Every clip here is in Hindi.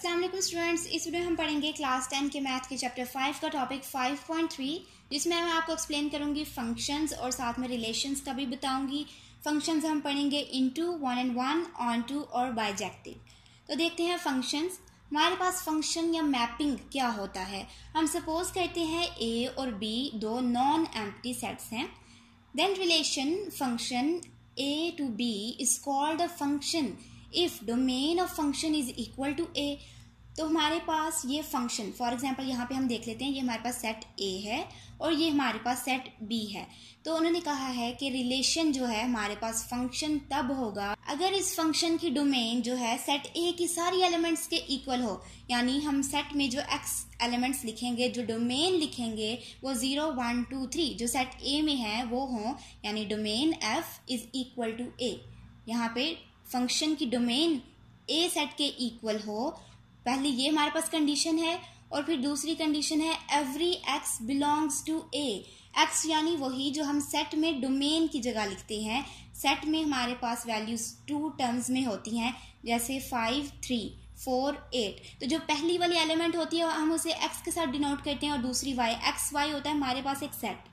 अस्सलाम वालेकुम स्टूडेंट्स इस वीडियो हम पढ़ेंगे क्लास टेन के मैथ के चैप्टर फाइव का टॉपिक फाइव पॉइंट थ्री जिसमें मैं आपको एक्सप्लेन करूँगी फ़ंक्शंस और साथ में रिलेशंस का भी बताऊँगी। फ़ंक्शंस हम पढ़ेंगे into one and one onto और बाइजेक्टिव तो देखते हैं फ़ंक्शंस हमारे पास फ़ंक्शन या मैपिंग क्या होता है? हम सपोज़ करते हैं ए और बी दो नॉन एम्प्टी सेट्स हैं। Then relation function A to B is called a function if domain of function is equal to A तो हमारे पास ये फ़ंक्शन फॉर एग्जांपल यहाँ पे हम देख लेते हैं, ये हमारे पास सेट ए है और ये हमारे पास सेट बी है। तो उन्होंने कहा है कि रिलेशन जो है, हमारे पास फ़ंक्शन तब होगा अगर इस फ़ंक्शन की डोमेन जो है सेट ए की सारी एलिमेंट्स के इक्वल हो, यानी हम सेट में जो एक्स एलिमेंट्स लिखेंगे, जो डोमेन लिखेंगे, वो ज़ीरो वन टू थ्री जो सेट ए में है, वो हो, यानी domain F is equal to A यहाँ पे फ़ंक्शन की डोमेन ए सेट के इक्वल हो, पहले ये हमारे पास कंडीशन है, और फिर दूसरी कंडीशन है every X belongs to A X यानी वही जो हम सेट में डोमेन की जगह लिखते हैं। सेट में हमारे पास वैल्यूज़ टू टर्म्स में होती हैं, जैसे फाइव थ्री फोर एट तो जो पहली वाली एलिमेंट होती है, हम उसे एक्स के साथ डिनोट करते हैं, और दूसरी वाई एक्स वाई होता है, हमारे पास एक सेट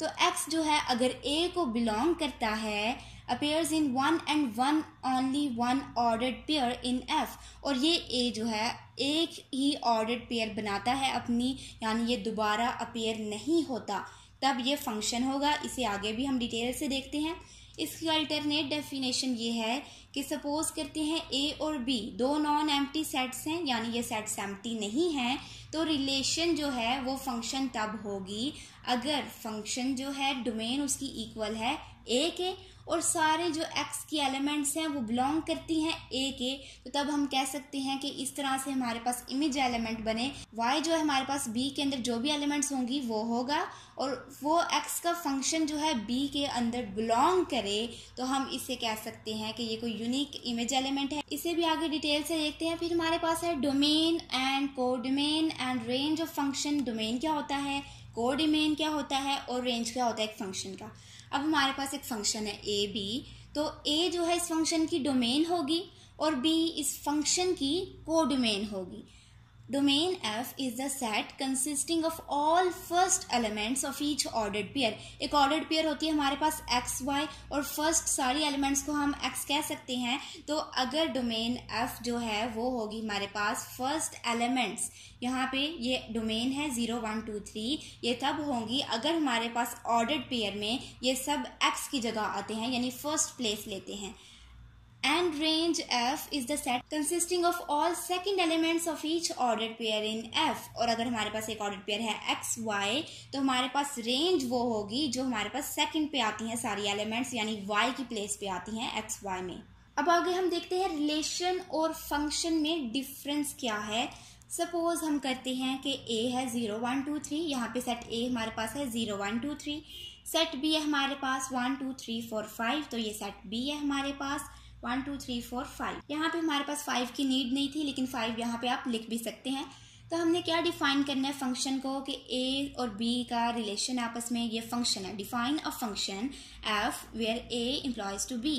तो एक्स जो है, अगर ए को बिलोंग करता है appears in one and one only one ordered pair in F और ये ए जो है, एक ही ऑर्डर्ड पेयर बनाता है अपनी, यानी ये दोबारा अपेयर नहीं होता। तब ये फ़ंक्शन होगा। इसे आगे भी हम डिटेल से देखते हैं। इसकी अल्टरनेट डेफिनेशन ये है कि सपोज़ करते हैं ए और बी दो नॉन एम्प्टी सेट्स हैं, यानी ये सेट्स एम्प्टी नहीं हैं तो रिलेशन जो है वो फ़ंक्शन तब होगी अगर फ़ंक्शन जो है डोमेन उसकी इक्वल है ए के और सारे जो एक्स की एलिमेंट्स हैं, वो बिलोंग करती हैं ए के। तो तब हम कह सकते हैं कि इस तरह से हमारे पास इमेज एलिमेंट बने। वाई जो है हमारे पास बी के अंदर जो भी एलिमेंट्स होंगी, वो होगा। और वो एक्स का फ़ंक्शन जो है बी के अंदर बिलोंग करे तो हम इसे कह सकते हैं कि ये कोई यूनिक इमेज एलिमेंट है। इसे भी आगे डिटेल से देखते हैं। फिर हमारे पास है domain and codomain and range of function domain क्या होता है? कोडिमेन क्या होता है? और रेंज क्या होता है एक फ़ंक्शन का। अब हमारे पास एक फ़ंक्शन है ए बी तो ए जो है इस फ़ंक्शन की डोमेन होगी और बी इस फ़ंक्शन की कोडोमेन होगी। Domain F is the set consisting of all first elements of each ordered pair. एक ordered pair होती है हमारे पास x, y और first सारी elements को हम x कह सकते हैं तो अगर domain F जो है वो होगी हमारे पास first elements यहाँ पे ये domain है ज़ीरो वन टू थ्री ये तब होंगी अगर हमारे पास ordered pair में ये सब x की जगह आते हैं यानी first place लेते हैं and range f is the set consisting of all second elements of each ordered pair in f. और अगर हमारे पास एक ordered pair है x, y तो हमारे पास range वो होगी जो हमारे पास second पे आती हैं सारी elements, यानी y की place पे आती हैं x, y में। अब आगे हम देखते हैं रिलेशन और फ़ंक्शन में डिफरेंस क्या है। सपोज़ हम करते हैं कि a है ज़ीरो वन टू थ्री यहाँ पे सेट a हमारे पास है zero one two three set b है हमारे पास one two three four five तो ये सेट b है हमारे पास। One two three four five यहाँ पे हमारे पास फाइव की नीड नहीं थी, लेकिन फाइव यहाँ पे आप लिख भी सकते हैं। तो हमने क्या डिफाइन करना है फ़ंक्शन को कि ए और बी का रिलेशन आपस में ये फ़ंक्शन है। Define a function F where A implies to B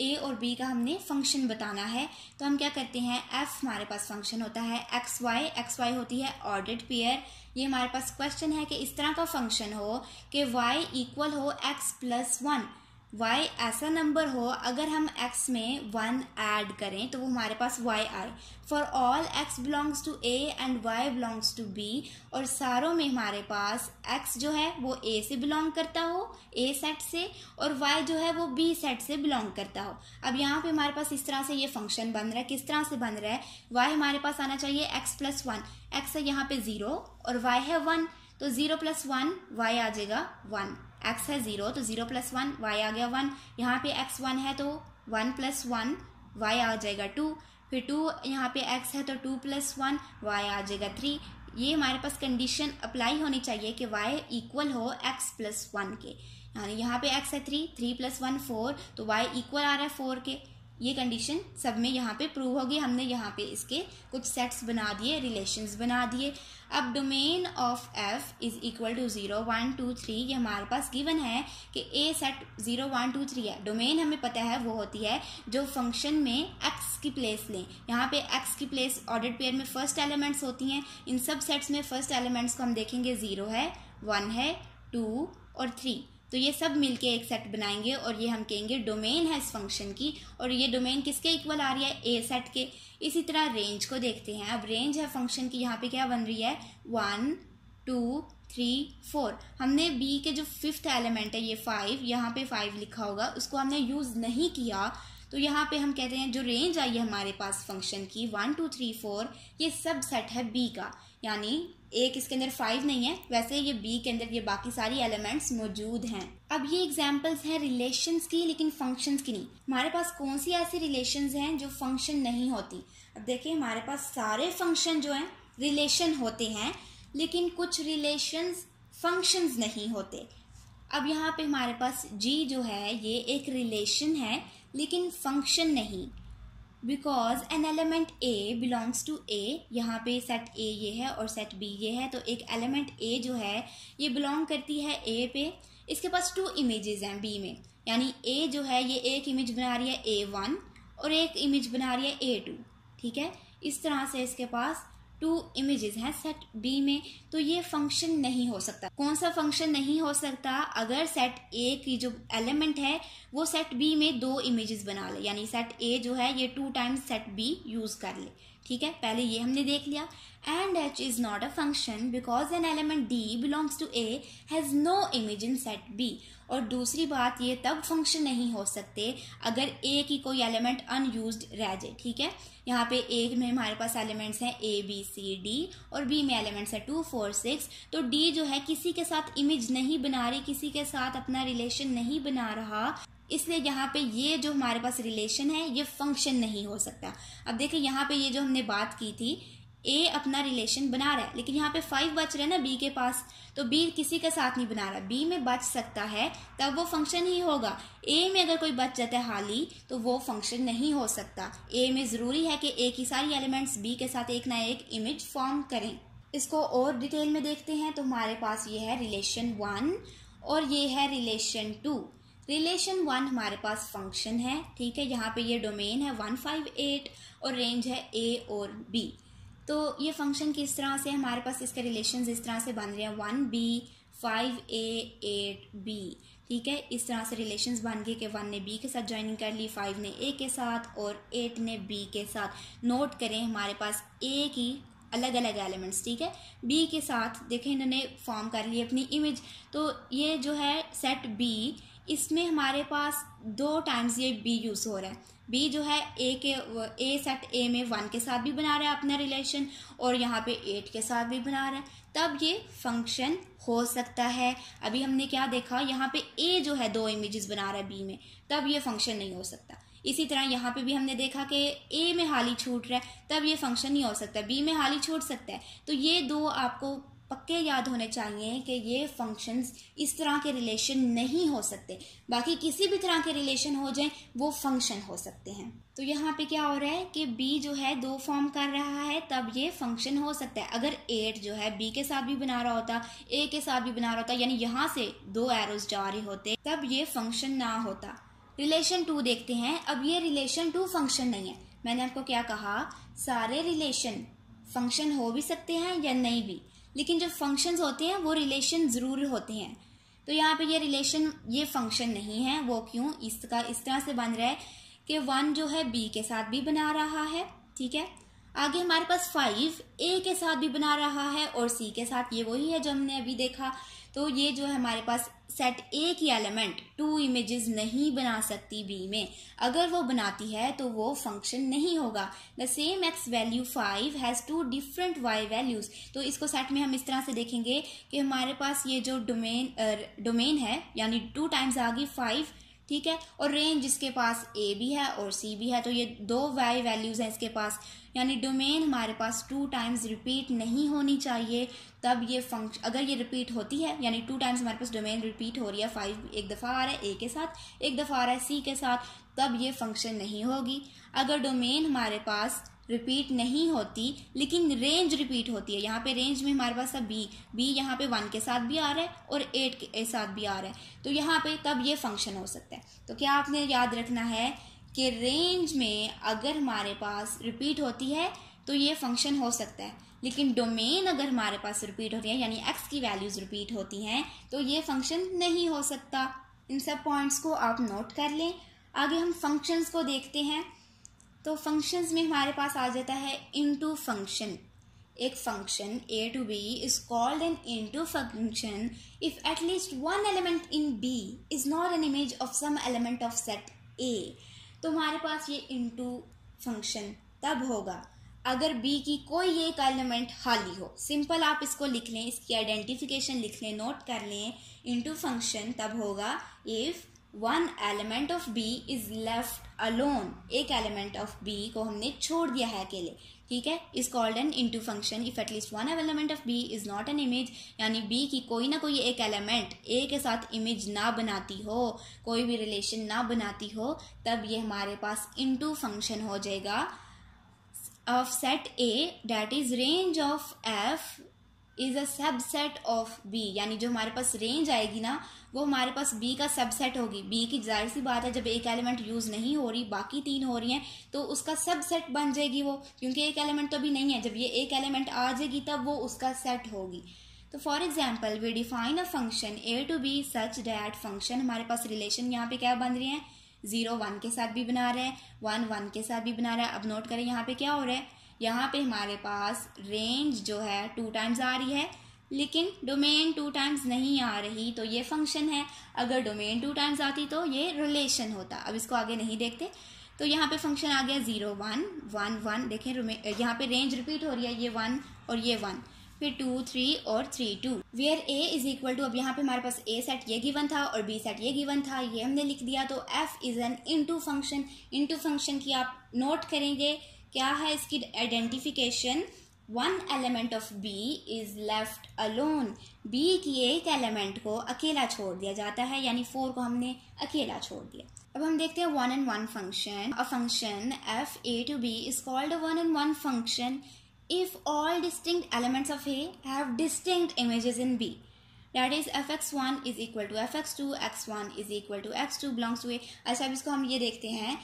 A और बी का हमने फ़ंक्शन बताना है। तो हम क्या करते हैं एफ़ हमारे पास फ़ंक्शन होता है एक्स वाई एक्स वाई होती है ऑर्डेड पेयर ये हमारे पास क्वेश्चन है कि इस तरह का फ़ंक्शन हो कि वाई इक्वल हो एक्स प्लस वन y ऐसा नंबर हो, अगर हम x में वन ऐड करें तो वो हमारे पास y आए। For all x belongs to a and y belongs to b, और सारों में हमारे पास x जो है, वो a से बिलोंग करता हो, a सेट से, और y जो है, वो b सेट से बिलोंग करता हो। अब यहाँ पे हमारे पास इस तरह से ये फ़ंक्शन बन रहा है। किस तरह से बन रहा है? Y हमारे पास आना चाहिए x प्लस वन एक्स है यहाँ पे ज़ीरो और y है वन तो ज़ीरो प्लस वन वाई आ जाएगा वन एक्स है ज़ीरो तो ज़ीरो प्लस वन वाई आ गया वन यहाँ पे एक्स वन है तो वन प्लस वन वाई आ जाएगा टू फिर टू यहाँ पे एक्स है तो टू प्लस वन वाई आ जाएगा थ्री ये हमारे पास कंडीशन अप्लाई होनी चाहिए कि वाई इक्वल हो एक्स प्लस वन के. यानी यहाँ पे एक्स है three three plus one four तो वाई इक्वल आ रहा है फोर के. ये कंडीशन सब में यहाँ पे प्रूव होगी। हमने यहाँ पे इसके कुछ सेट्स बना दिए रिलेशंस बना दिए। अब domain of F is equal to zero one two three ये हमारे पास गिवन है कि A set zero one two three है। डोमेन हमें पता है वो होती है जो फ़ंक्शन में एक्स की प्लेस लें। यहाँ पे एक्स की प्लेस ऑर्डर पेयर में फ़र्स्ट एलिमेंट्स होती हैं। इन सब सेट्स में फ़र्स्ट एलिमेंट्स को हम देखेंगे ज़ीरो है वन है टू और थ्री तो ये सब मिलके एक सेट बनाएँगे और ये हम कहेंगे डोमेन है इस फ़ंक्शन की। और ये डोमेन किसके इक्वल आ रही है? ए सेट के। इसी तरह रेंज को देखते हैं। अब रेंज है फ़ंक्शन की यहाँ पे क्या बन रही है? वन टू थ्री फोर हमने बी के जो फिफ्थ एलिमेंट है, ये फाइव यहाँ पे फाइव लिखा होगा। उसको हमने यूज़ नहीं किया। तो यहाँ पे हम कहते हैं, जो रेंज आई है हमारे पास फ़ंक्शन की वन टू थ्री फोर ये सब सेट है बी का। यानी एक इसके अंदर फाइव नहीं है, वैसे ये बी के अंदर ये बाकी सारी एलिमेंट्स मौजूद हैं। अब ये एग्जांपल्स हैं रिलेशंस की, लेकिन फ़ंक्शंस की नहीं। हमारे पास कौन सी ऐसी रिलेशंस हैं जो फ़ंक्शन नहीं होती? अब देखिए, हमारे पास सारे फ़ंक्शन जो हैं रिलेशन होते हैं, लेकिन कुछ रिलेशंस फ़ंक्शंस नहीं होते। अब यहाँ पे हमारे पास जी जो है, ये एक रिलेशन है लेकिन फ़ंक्शन नहीं। Because an element a belongs to A यहाँ पे सेट ए ये है और सेट बी ये है तो एक एलिमेंट ए जो है, ये बिलोंग करती है ए पे। इसके पास टू इमेजेस हैं बी में। यानी ए जो है, ये एक इमेज बना रही है ए वन और एक इमेज बना रही है ए टू ठीक है? इस तरह से इसके पास टू इमेजेस हैं सेट बी में तो ये फ़ंक्शन नहीं हो सकता। कौन सा फ़ंक्शन नहीं हो सकता? अगर सेट ए की जो एलिमेंट है, वो सेट बी में दो इमेजेस बना ले, यानी सेट ए जो है, ये two times set B use कर ले। ठीक है? पहले ये हमने देख लिया। And h is not a function because an element d belongs to A has no image in set B और दूसरी बात ये, तब फ़ंक्शन नहीं हो सकते अगर ए की कोई एलिमेंट अनयूज रह जाए, ठीक है? यहाँ पे ए में हमारे पास एलिमेंट्स हैं ए बी सी डी और बी में एलिमेंट्स है टू फोर सिक्स तो डी जो है, किसी के साथ इमेज नहीं बना रही, किसी के साथ अपना रिलेशन नहीं बना रहा। इसलिए यहाँ पे ये जो हमारे पास रिलेशन है, ये फ़ंक्शन नहीं हो सकता। अब देखिए, यहाँ पे ये जो हमने बात की थी ए अपना रिलेशन बना रहा है, लेकिन यहाँ पे फाइव बच रहे हैं ना बी के पास तो बी किसी के साथ नहीं बना रहा। बी में बच सकता है, तब वो फ़ंक्शन ही होगा। ए में अगर कोई बच जाता है हाल तो वो फ़ंक्शन नहीं हो सकता। ए में ज़रूरी है कि ए की सारी एलिमेंट्स बी के साथ एक ना एक इमेज फॉर्म करें। इसको और डिटेल में देखते हैं तो हमारे पास ये है रिलेशन वन और ये है रिलेशन टू रिलेशन वन हमारे पास फ़ंक्शन है, ठीक है? यहाँ पे ये डोमेन है वन फाइव एट और रेंज है ए और बी तो ये फ़ंक्शन किस तरह से हमारे पास इसके रिलेशन इस तरह से बन रहे हैं? One b five a eight b ठीक है? इस तरह से रिलेशंस बन गए कि वन ने बी के साथ ज्वाइनिंग कर ली फाइव ने ए के साथ और एट ने बी के साथ. नोट करें, हमारे पास ए की अलग अलग एलिमेंट्स ठीक है? बी के साथ, देखें, इन्होंने फॉर्म कर ली अपनी इमेज तो ये जो है सेट बी इसमें हमारे पास दो टाइम्स ये बी यूज़ हो रहा है। बी जो है ए के ए सेट ए में वन के साथ भी बना रहा है अपना रिलेशन और यहाँ पे एट के साथ भी बना रहा है। तब ये फ़ंक्शन हो सकता है। अभी हमने क्या देखा, यहाँ पे ए जो है दो इमेजेस बना रहा है बी में। तब ये फ़ंक्शन नहीं हो सकता। इसी तरह यहाँ पे भी हमने देखा कि ए में हाली छूट रहा है, तब ये फ़ंक्शन नहीं हो सकता। बी में हाली छूट सकता है। तो ये दो आपको पक्के याद होने चाहिए कि ये फ़ंक्शंस इस तरह के रिलेशन नहीं हो सकते। बाकी किसी भी तरह के रिलेशन हो जाए, वो फ़ंक्शन हो सकते हैं। तो यहाँ पे क्या हो रहा है कि बी जो है, दो फॉर्म कर रहा है, तब ये फ़ंक्शन हो सकता है। अगर एट जो है बी के साथ भी बना रहा होता ए के साथ भी बना रहा होता, यानी यहाँ से दो एरोज जा रहे होते, तब ये फ़ंक्शन ना होता। रिलेशन टू देखते हैं। अब ये रिलेशन टू फ़ंक्शन नहीं है। मैंने आपको क्या कहा? सारे रिलेशन फ़ंक्शन हो भी सकते हैं या नहीं भी। लेकिन जो फ़ंक्शंस होते हैं, वो रिलेशन ज़रूर होते हैं। तो यहाँ पे ये रिलेशन ये फ़ंक्शन नहीं है, वो क्यों? इसका इस तरह से बन रहा है कि वन जो है बी के साथ भी बना रहा है, ठीक है? आगे हमारे पास फाइव ए के साथ भी बना रहा है और सी के साथ, ये वही है जो हमने अभी देखा। तो ये जो है हमारे पास सेट ए की एलिमेंट टू इमेजेस नहीं बना सकती बी में। अगर वो बनाती है तो वो फ़ंक्शन नहीं होगा। The same x value five has two different y values तो इसको सेट में हम इस तरह से देखेंगे कि हमारे पास ये जो डोमेन डोमेन है, यानी टू टाइम्स आ गई फाइव ठीक है? और रेंज इसके पास ए भी है और सी भी है तो ये दो वाई वैल्यूज़ हैं इसके पास। यानी डोमेन हमारे पास टू टाइम्स रिपीट नहीं होनी चाहिए, तब ये फ़ंक्शन अगर ये रिपीट होती है, यानी टू टाइम्स हमारे पास डोमेन रिपीट हो रही है फाइव एक दफ़ा आ रहा है ए के साथ, एक दफ़ा आ रहा है सी के साथ, तब ये फ़ंक्शन नहीं होगी। अगर डोमेन हमारे पास रिपीट नहीं होती, लेकिन रेंज रिपीट होती है। यहाँ पे रेंज में हमारे पास अब बी बी यहाँ पे वन के साथ भी आ रहा है और एट के साथ भी आ रहा है। तो यहाँ पे तब ये फ़ंक्शन हो सकता है। तो क्या आपने याद रखना है कि रेंज में अगर हमारे पास रिपीट होती है तो ये फ़ंक्शन हो सकता है। लेकिन डोमेन अगर हमारे पास रिपीट होती है, यानी एक्स की वैल्यूज़ रिपीट होती हैं तो ये फ़ंक्शन नहीं हो सकता। इन सब पॉइंट्स को आप नोट कर लें। आगे हम फ़ंक्शंस को देखते हैं। तो फ़ंक्शंस में हमारे पास आ जाता है इनटू फ़ंक्शन एक function A to B is called an into function if at least one element in B is not an image of some element of set A तो हमारे पास ये इनटू फ़ंक्शन तब होगा अगर बी की कोई एक एलिमेंट खाली हो। सिंपल आप इसको लिख लें, इसकी आइडेंटिफिकेशन लिख लें नोट कर लें इनटू फ़ंक्शन तब होगा if one element of B is left alone एक एलिमेंट ऑफ़ बी को हमने छोड़ दिया है अकेले, ठीक है? Is called an into function if at least one element of B is not an image यानी बी की कोई ना कोई एक एलिमेंट ए के साथ इमेज ना बनाती हो, कोई भी रिलेशन ना बनाती हो, तब ये हमारे पास इनटू फ़ंक्शन हो जाएगा of set A that is range of f is a subset of B यानी जो हमारे पास रेंज आएगी ना, वो हमारे पास बी का सबसेट होगी। बी की ज़ाहिर सी बात है, जब एक एलिमेंट यूज़ नहीं हो रही, बाकी तीन हो रही हैं तो उसका सबसेट बन जाएगी वो। क्योंकि एक एलिमेंट तो अभी नहीं है। जब ये एक एलिमेंट आ जाएगी, तब वो उसका सेट होगी। तो for example we define a function A to B such that function हमारे पास रिलेशन यहाँ पे क्या बन रही है? ज़ीरो वन के साथ भी बना रहे हैं। वन वन के साथ भी बना रहा है। अब नोट करें यहाँ पे क्या हो रहा है? यहाँ पे हमारे पास रेंज जो है टू टाइम्स आ रही है, लेकिन डोमेन टू टाइम्स नहीं आ रही तो ये फ़ंक्शन है। अगर डोमेन टू टाइम्स आती तो ये रिलेशन होता। अब इसको आगे नहीं देखते। तो यहाँ पे फ़ंक्शन आ गया ज़ीरो वन वन वन देखें यहाँ पे रेंज रिपीट हो रही है, ये वन और ये वन फिर टू थ्री और three two where a is equal to अब यहाँ पे हमारे पास ए सेट ये गिवन था और बी सेट ये गिवन था, ये हमने लिख दिया। तो f is an into function into function की आप नोट करेंगे क्या है इसकी identification one element of B is left alone B की एक एलिमेंट को अकेला छोड़ दिया जाता है यानी फोर को हमने अकेला छोड़ दिया। अब हम देखते हैं one and one function a function f A to B is called one and one function if all distinct elements of A have distinct images in B. That is fx1 is equal to fx2, x1 is equal to x2 belongs to A. अच्छा अब इसको हम ये देखते हैं।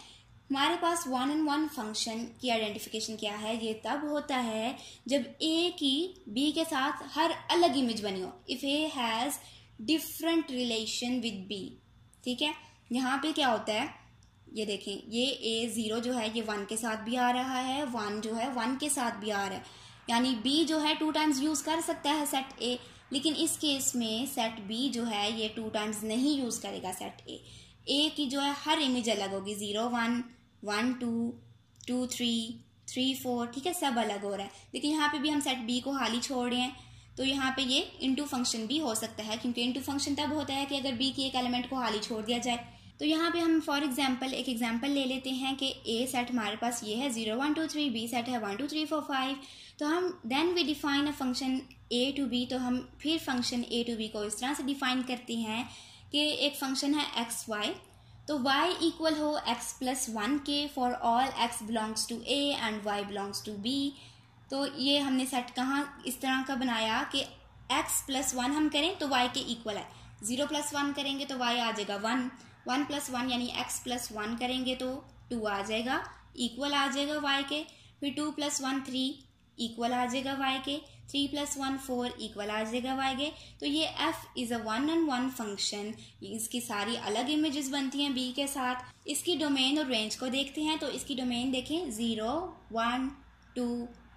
हमारे पास वन एंड वन फ़ंक्शन की आइडेंटिफिकेशन क्या है? ये तब होता है जब ए की बी के साथ हर अलग इमेज बनी हो। If a has different relation with b ठीक है? यहाँ पे क्या होता है? ये देखें, ये ए ज़ीरो जो है, ये वन के साथ भी आ रहा है वन जो है वन के साथ भी आ रहा है। यानी बी जो है टू टाइम्स यूज़ कर सकता है सेट ए लेकिन इस केस में सेट बी जो है, ये टू टाइम्स नहीं यूज़ करेगा सेट ए ए की जो है, हर इमेज अलग होगी zero one one, two two, three three, four, ठीक है, सब अलग हो रहा है। लेकिन यहाँ पे भी हम सेट बी को हाल ही छोड़ रहे हैं तो यहाँ पे ये इंटू फ़ंक्शन भी हो सकता है, क्योंकि इंटू फ़ंक्शन तब होता है कि अगर बी की एक एलिमेंट को हाल ही छोड़ दिया जाए। तो यहाँ पे हम फॉर एग्ज़ाम्पल एक एग्ज़ाम्पल ले लेते हैं कि ए सेट हमारे पास ये है zero one two three B set है one two three four five तो हम then we define a function A to B तो हम फिर फ़ंक्शन ए टू बी को इस तरह से डिफाइन करते हैं कि एक फ़ंक्शन है एक्स वाई तो y इक्वल हो x प्लस वन के for all x belongs to A and y belongs to b. तो ये हमने सेट कहाँ इस तरह का बनाया कि x प्लस वन हम करें तो y के इक्वल है। ज़ीरो प्लस वन करेंगे तो y आ जाएगा वन वन प्लस वन यानी x प्लस वन करेंगे तो टू आ जाएगा। इक्वल आ जाएगा y के। फिर two plus one three equal आ जाएगा y के। Three plus one four equal आ जाएगा वाई के तो ये f is a one and one function इसकी सारी अलग इमेजेस बनती हैं बी के साथ। इसकी डोमेन और रेंज को देखते हैं तो इसकी डोमेन देखें ज़ीरो वन टू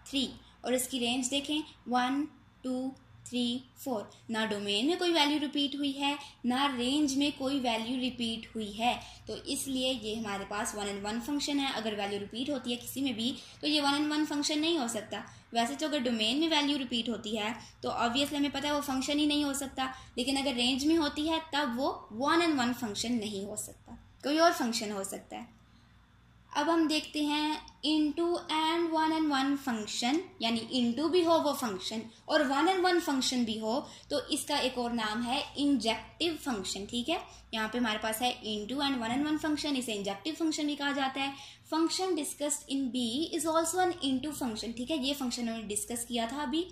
थ्री और इसकी रेंज देखें वन टू थ्री फोर ना डोमेन में कोई वैल्यू रिपीट हुई है, ना रेंज में कोई वैल्यू रिपीट हुई है। तो इसलिए ये हमारे पास वन एंड वन फ़ंक्शन है। अगर वैल्यू रिपीट होती है किसी में भी तो ये वन एंड वन फ़ंक्शन नहीं हो सकता। वैसे तो अगर डोमेन में वैल्यू रिपीट होती है तो ऑब्वियसली हमें पता है वो फ़ंक्शन ही नहीं हो सकता। लेकिन अगर रेंज में होती है, तब वो वन एंड वन फ़ंक्शन नहीं हो सकता। कोई और फ़ंक्शन हो सकता है। अब हम देखते हैं into and one and one function यानी इनटू भी हो वो फ़ंक्शन और वन एंड वन फ़ंक्शन भी हो तो इसका एक और नाम है इंजेक्टिव फ़ंक्शन ठीक है? यहाँ पे हमारे पास है into and one and one function इसे इंजेक्टिव फ़ंक्शन भी कहा जाता है। Function discussed in B is also an into function ठीक है? ये फ़ंक्शन हमने डिस्कस किया था अभी।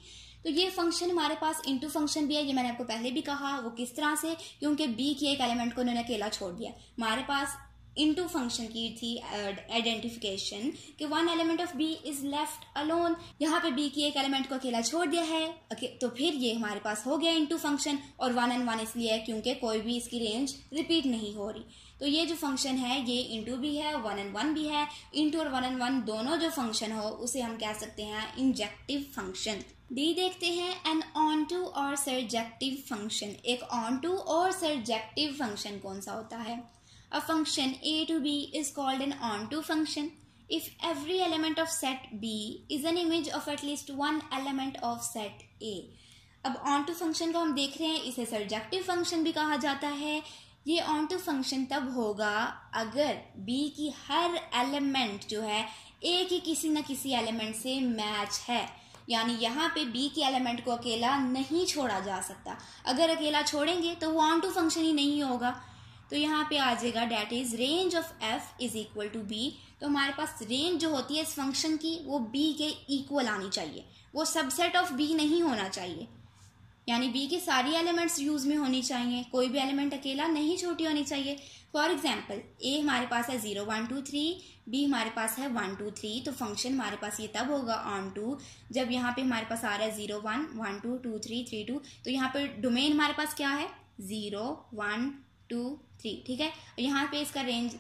तो ये फ़ंक्शन हमारे पास इंटू फ़ंक्शन भी है, ये मैंने आपको पहले भी कहा, वो किस तरह से? क्योंकि बी की एक एलिमेंट को उन्होंने अकेला छोड़ दिया। हमारे पास इनटू फ़ंक्शन की थी आइडेंटिफिकेशन कि one element of B is left alone यहाँ पे बी की एक एलिमेंट को अकेला छोड़ दिया है। तो फिर ये हमारे पास हो गया इनटू फ़ंक्शन और वन एंड वन इसलिए है क्योंकि कोई भी इसकी रेंज रिपीट नहीं हो रही। तो ये जो फ़ंक्शन है, ये इंटू भी है वन एंड वन भी है। इंटू और वन एंड वन दोनों जो फ़ंक्शन हो, उसे हम कह सकते हैं इंजेक्टिव फ़ंक्शन डी देखते हैं एन ऑन टू और सरजेक्टिव फ़ंक्शन एक ऑन टू और सरजेक्टिव फ़ंक्शन कौन सा होता है? A function a to b is called an onto function. If every element of set b is an image of at least one element of set a. अब ऑन टू फ़ंक्शन को हम देख रहे हैं, इसे सर्जेक्टिव फ़ंक्शन भी कहा जाता है। ये ऑन टू फ़ंक्शन तब होगा अगर b की हर एलिमेंट जो है, a की किसी न किसी एलिमेंट से मैच है। यानी यहाँ पे b की एलिमेंट को अकेला नहीं छोड़ा जा सकता। अगर अकेला छोड़ेंगे तो वो ऑन टू फ़ंक्शन ही नहीं होगा। तो यहाँ पे आ जाएगा that is range of f is equal to B तो हमारे पास रेंज जो होती है इस फ़ंक्शन की, वो बी के इक्वल आनी चाहिए। वो सबसेट ऑफ़ बी नहीं होना चाहिए। यानी बी के सारी एलिमेंट्स यूज़ में होनी चाहिए। कोई भी एलिमेंट अकेला नहीं छोटी होनी चाहिए। फॉर एग्ज़ाम्पल ए हमारे पास है zero one two three B हमारे पास है वन टू थ्री तो फ़ंक्शन हमारे पास ये तब होगा ऑन टू जब यहाँ पे हमारे पास आ रहा है zero one one two two three three two तो यहाँ पे डोमेन हमारे पास क्या है? ज़ीरो वन टू थ्री ठीक है? यहाँ पे इसका रेंज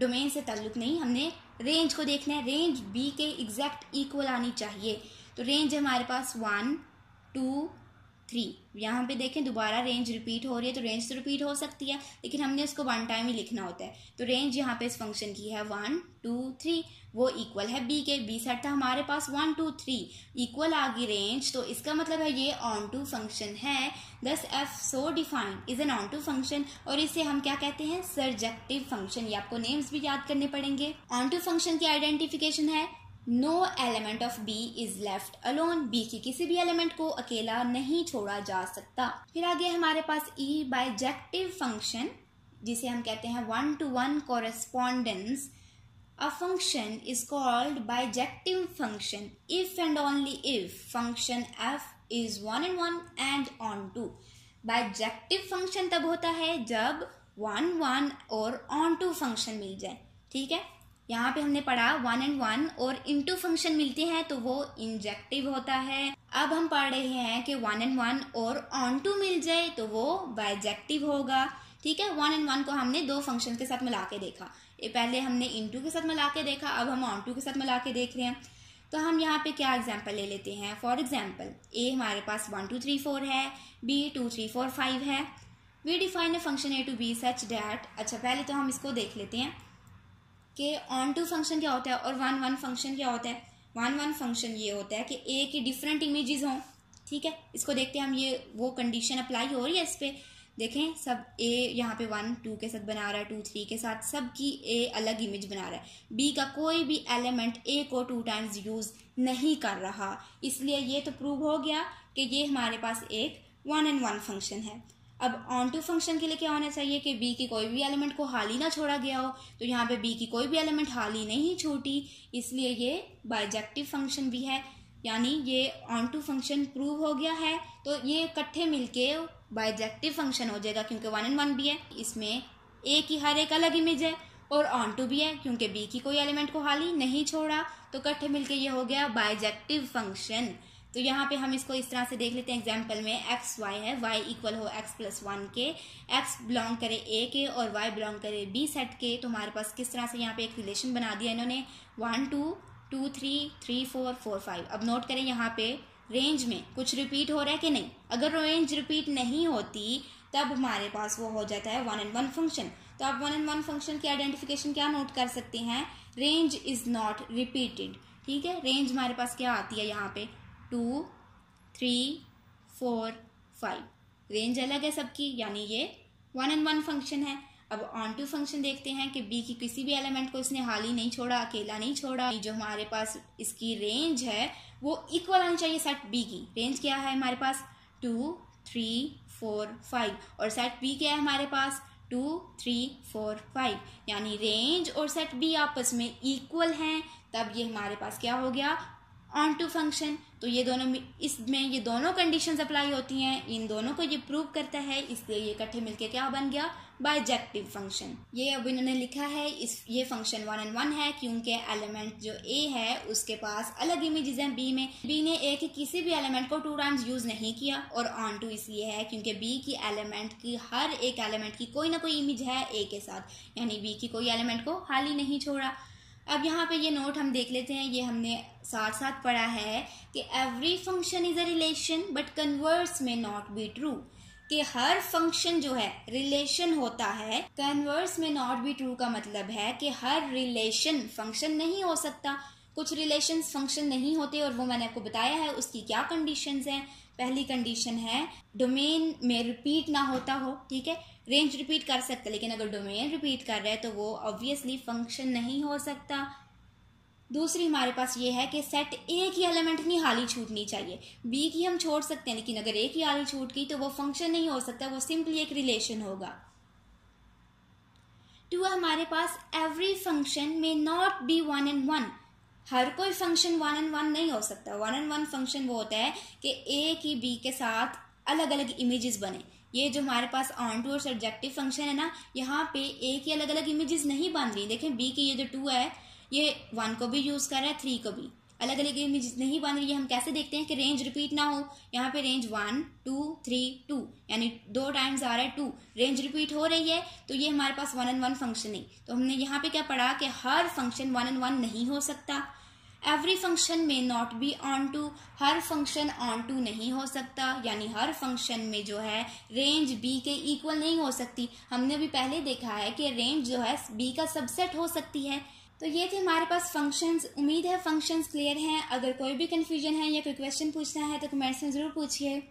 डोमेन से ताल्लुक नहीं, हमने रेंज को देखना है। रेंज बी के एग्जैक्ट इक्वल आनी चाहिए। तो रेंज हमारे पास वन टू थ्री यहाँ पे देखें दोबारा रेंज रिपीट हो रही है तो रेंज तो रिपीट हो सकती है, लेकिन हमने उसको वन टाइम ही लिखना होता है। तो रेंज यहाँ पे इस फ़ंक्शन की है वन टू थ्री वो इक्वल है बी के। बी सेट था हमारे पास वन टू थ्री इक्वल आ गई रेंज तो इसका मतलब है ये ऑन टू फ़ंक्शन है। Thus f so defined is an onto function और इसे हम क्या कहते हैं? सर्जेक्टिव फ़ंक्शन ये आपको नेम्स भी याद करने पड़ेंगे। ऑन टू फ़ंक्शन की आइडेंटिफिकेशन है। No element of B is left alone B की किसी भी एलिमेंट को अकेला नहीं छोड़ा जा सकता। फिर आगे हमारे पास ई बाइजेक्टिव फ़ंक्शन जिसे हम कहते हैं one to one correspondence a function is called bijective function if and only if function f is one and one and onto bijective function तब होता है जब वन वन और ऑन टू फ़ंक्शन मिल जाए। ठीक है? यहाँ पे हमने पढ़ा वन एंड वन और इनटू फ़ंक्शन मिलते हैं तो वो इंजेक्टिव होता है। अब हम पढ़ रहे हैं कि वन एंड वन और ऑन टू मिल जाए तो वो बाइजेक्टिव होगा। ठीक है? वन एंड वन को हमने दो फ़ंक्शन के साथ मिला के देखा। ये पहले हमने इनटू के साथ मिला के देखा, अब हम ऑन टू के साथ मिला के देख रहे हैं। तो हम यहाँ पे क्या एग्ज़ाम्पल ले लेते हैं? फॉर एग्ज़ाम्पल ए हमारे पास वन टू थ्री फोर है B two three four five है। We define a function A to B such that अच्छा पहले तो हम इसको देख लेते हैं। कि ऑन टू फ़ंक्शन क्या होता है और वन वन फ़ंक्शन क्या होता है? वन वन फ़ंक्शन ये होता है कि ए की डिफरेंट इमेजेस हों, ठीक है? इसको देखते हैं हम ये, वो कंडीशन अप्लाई हो रही है इस पर देखें, सब ए यहाँ पे वन टू के साथ बना रहा है टू थ्री के साथ, सब की ए अलग इमेज बना रहा है। बी का कोई भी एलिमेंट ए को टू टाइम्स यूज़ नहीं कर रहा। इसलिए ये तो प्रूव हो गया कि ये हमारे पास एक वन एंड वन फ़ंक्शन है। अब ऑन टू फ़ंक्शन के लिए क्या होना चाहिए कि बी की कोई भी एलिमेंट को हाल ही ना छोड़ा गया हो तो यहाँ पे बी की कोई भी एलिमेंट हाल ही नहीं छूटी, इसलिए ये बाइजेक्टिव फ़ंक्शन भी है, यानी ये ऑन टू फ़ंक्शन प्रूव हो गया है तो ये इकट्ठे मिलके बाइजेक्टिव फ़ंक्शन हो जाएगा, क्योंकि वन एंड वन भी है, इसमें ए की हर एक अलग इमेज है और ऑन टू भी है, क्योंकि बी की कोई एलिमेंट को हाल ही नहीं छोड़ा तो इकट्ठे मिलके ये हो गया बाइजेक्टिव फ़ंक्शन तो यहाँ पे हम इसको इस तरह से देख लेते हैं एग्ज़ाम्पल में एक्स वाई है वाई इक्वल हो एक्स प्लस वन के एक्स बिलोंग करे ए के और वाई बिलोंग करे बी सेट के तो हमारे पास किस तरह से यहाँ पे एक रिलेशन बना दिया इन्होंने? One two two three three four four five अब नोट करें यहाँ पे रेंज में कुछ रिपीट हो रहा है कि नहीं? अगर रेंज रिपीट नहीं होती, तब हमारे पास वो हो जाता है वन एंड वन फ़ंक्शन तो आप वन एंड वन फ़ंक्शन की आइडेंटिफिकेशन क्या नोट कर सकते हैं? रेंज इज़ नॉट रिपीटेड ठीक है? रेंज हमारे पास क्या आती है यहाँ पे? Two, three, four, five. Range अलग है सबकी, यानी ये वन एंड वन फ़ंक्शन है। अब ऑन टू फ़ंक्शन देखते हैं कि बी की किसी भी एलिमेंट को इसने हाल ही नहीं छोड़ा, अकेला नहीं छोड़ा। जो हमारे पास इसकी रेंज है, वो इक्वल आनी चाहिए सेट बी की। रेंज क्या है हमारे पास? Two, three, four, five. और सेट बी क्या है हमारे पास? Two, three, four, five. यानी रेंज और सेट बी आपस में इक्वल हैं। तब ये हमारे पास क्या हो गया? ऑन टू फ़ंक्शन तो ये दोनों इसमें ये दोनों कंडीशंस अप्लाई होती हैं, इन दोनों को ये प्रूव करता है, इसलिए ये इकट्ठे मिलके क्या बन गया? बाइजेक्टिव फ़ंक्शन ये अब इन्होंने लिखा है, इस, ये फ़ंक्शन वन एंड वन है, क्योंकि एलिमेंट जो ए है, उसके पास अलग इमेजेस हैं बी में। बी ने ए के किसी भी एलिमेंट को टू टाइम्स यूज़ नहीं किया, और ऑन टू इसलिए है, क्योंकि बी की एलिमेंट की हर एक एलिमेंट की कोई ना कोई इमेज है ए के साथ। यानी बी की कोई एलिमेंट को हाल ही नहीं छोड़ा। अब यहाँ पे ये नोट हम देख लेते हैं, ये हमने साथ साथ पढ़ा है कि every function is a relation but converse may not be true कि हर फ़ंक्शन जो है रिलेशन होता है converse may not be true का मतलब है कि हर रिलेशन फ़ंक्शन नहीं हो सकता। कुछ रिलेशन फ़ंक्शन नहीं होते और वो मैंने आपको बताया है, उसकी क्या कंडीशंस हैं? पहली कंडीशन है डोमेन में रिपीट ना होता हो, ठीक है? रेंज रिपीट कर सकता, लेकिन अगर डोमेन रिपीट कर रहा है तो वो ऑब्वियसली फ़ंक्शन नहीं हो सकता। दूसरी, हमारे पास ये है कि सेट ए की एलिमेंट नहीं हाली छूटनी चाहिए। बी की हम छोड़ सकते हैं, लेकिन अगर ए की हाली छूट गई तो वो फ़ंक्शन नहीं हो सकता, वो सिंपली एक रिलेशन होगा। टू हमारे पास every function may not be one and one हर कोई फ़ंक्शन वन एंड वन नहीं हो सकता। वन एंड वन फ़ंक्शन वो होता है कि ए की बी के साथ अलग अलग इमेजेस बने। ये जो हमारे पास ऑन टू और सब्जेक्टिव फ़ंक्शन है ना, यहाँ पे ए की अलग अलग इमेजेस नहीं बन रही। देखें बी की ये जो टू है, ये वन को भी यूज़ कर रहा है थ्री को भी। अलग अलग इमेज नहीं बन रही। है हम कैसे देखते हैं कि रेंज रिपीट ना हो? यहाँ पे range one two three two यानी दो टाइम्स आ रहा है टू रेंज रिपीट हो रही है तो ये हमारे पास वन एंड वन फ़ंक्शन नहीं। तो हमने यहाँ पे क्या पढ़ा कि हर फ़ंक्शन वन एंड वन नहीं हो सकता। Every function may not be onto her function onto नहीं हो सकता, यानी हर फ़ंक्शन में जो है रेंज बी के इक्वल नहीं हो सकती। हमने अभी पहले देखा है कि रेंज जो है बी का सबसेट हो सकती है। तो ये थे हमारे पास फ़ंक्शंस उम्मीद है फ़ंक्शंस क्लियर हैं। अगर कोई भी कन्फ्यूज़न है या कोई क्वेश्चन पूछना है तो कमेंट्स में ज़रूर पूछिए।